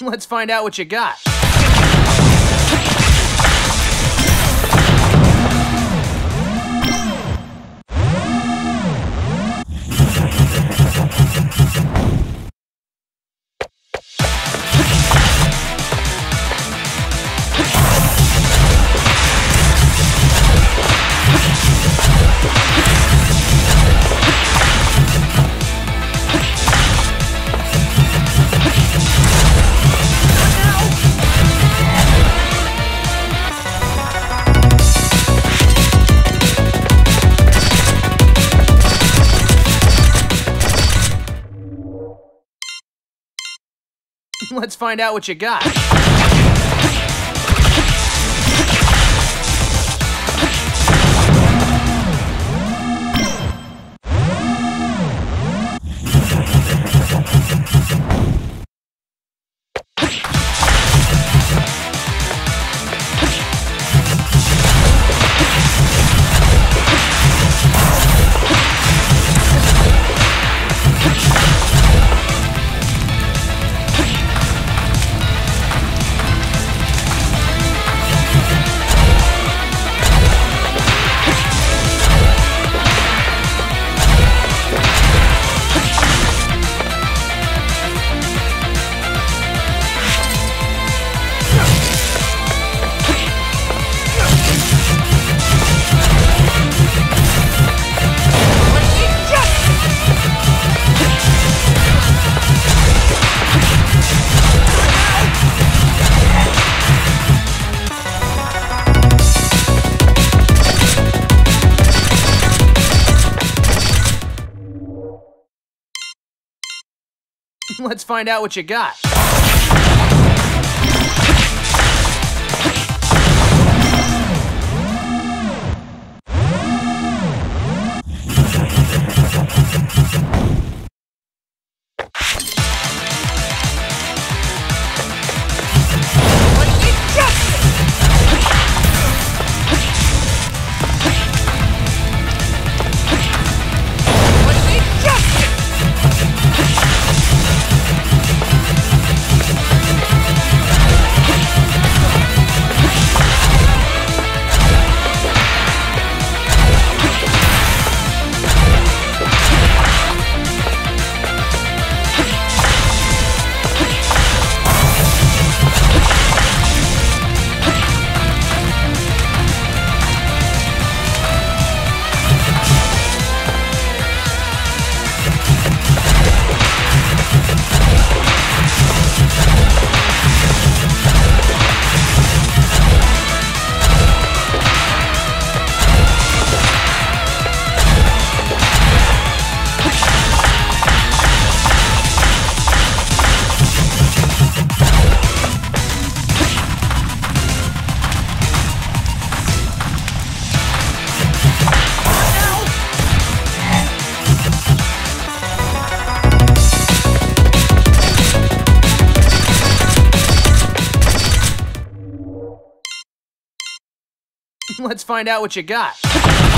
Let's find out what you got. Let's find out what you got. Find out what you got. Find out what you got.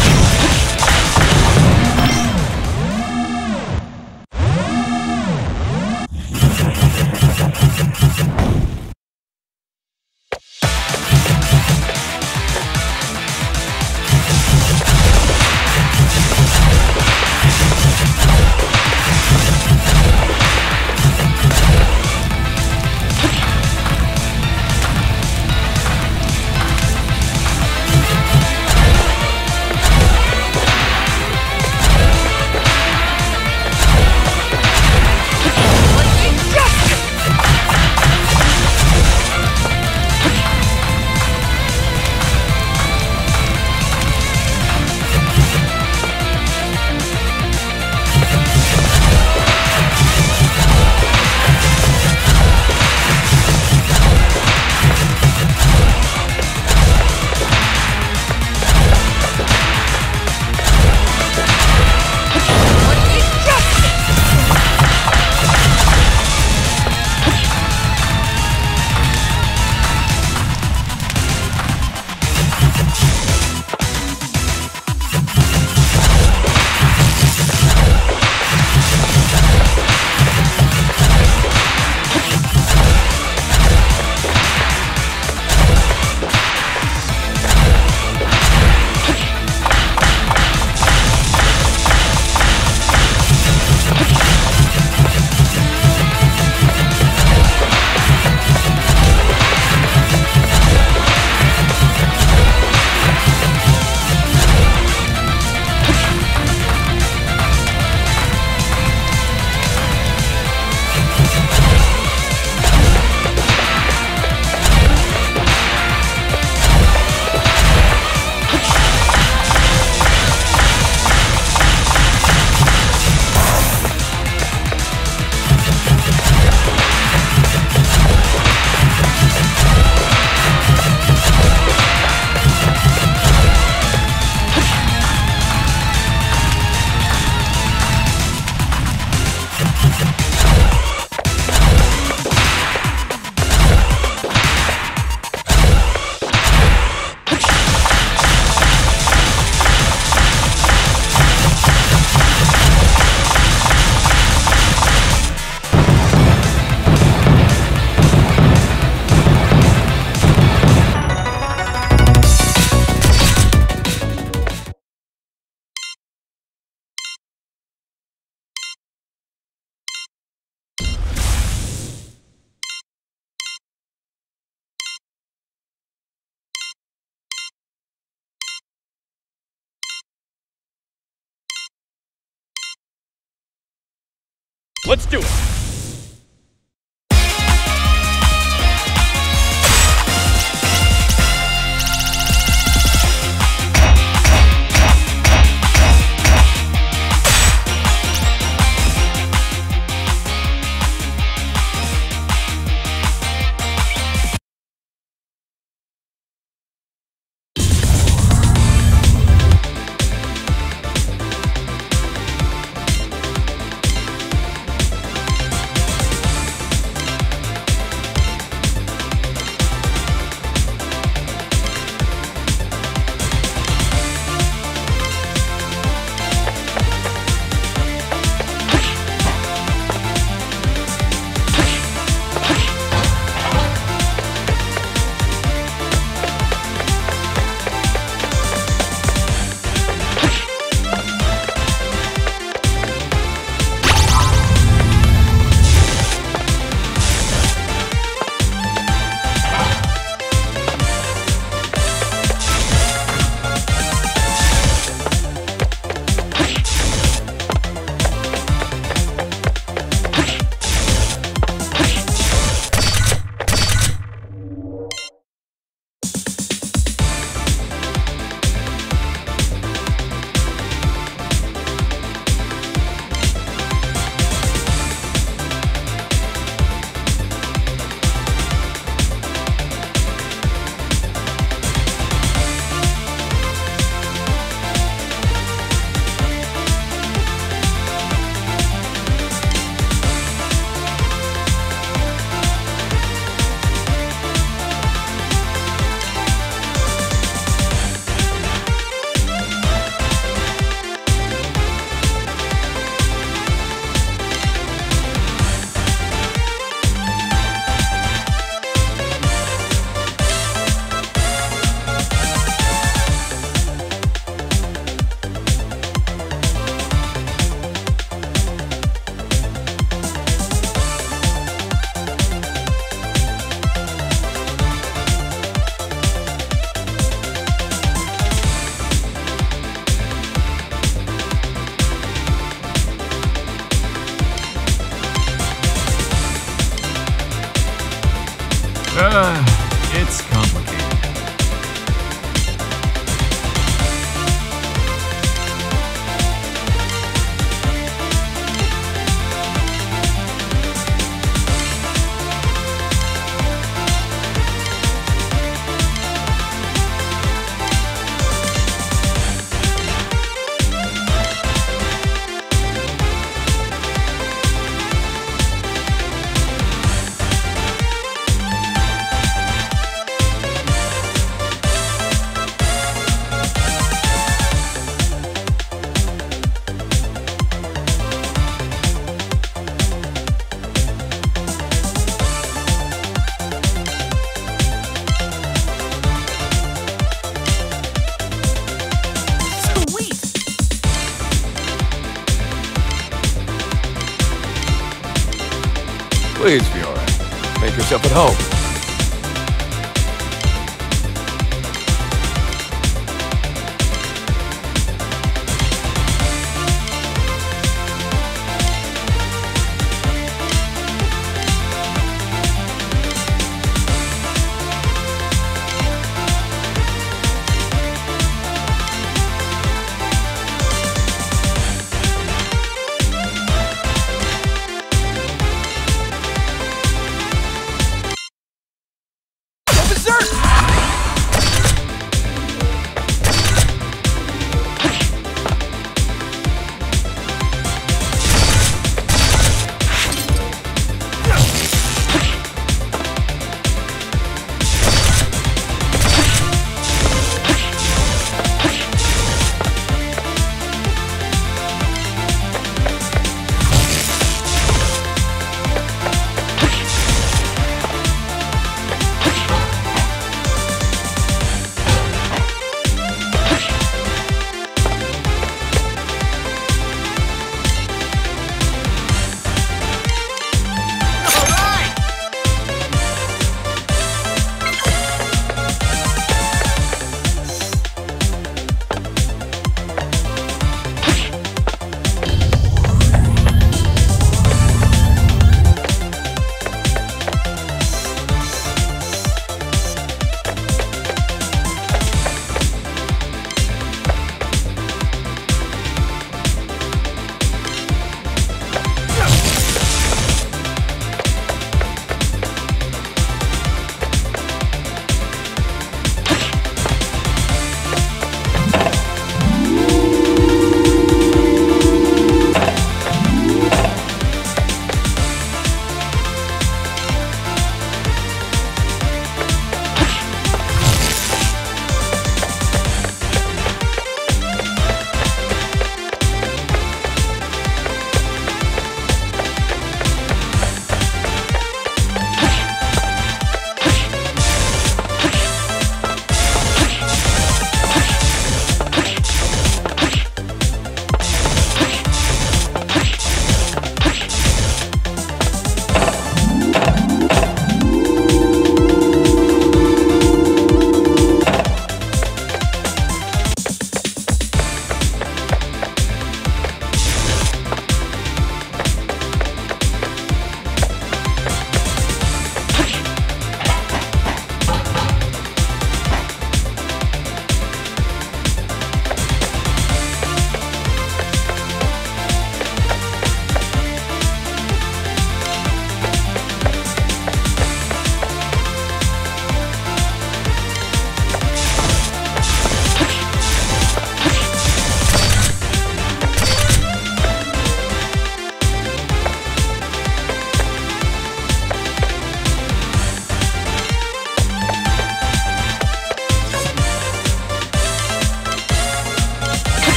Let's do it.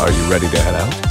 Are you ready to head out?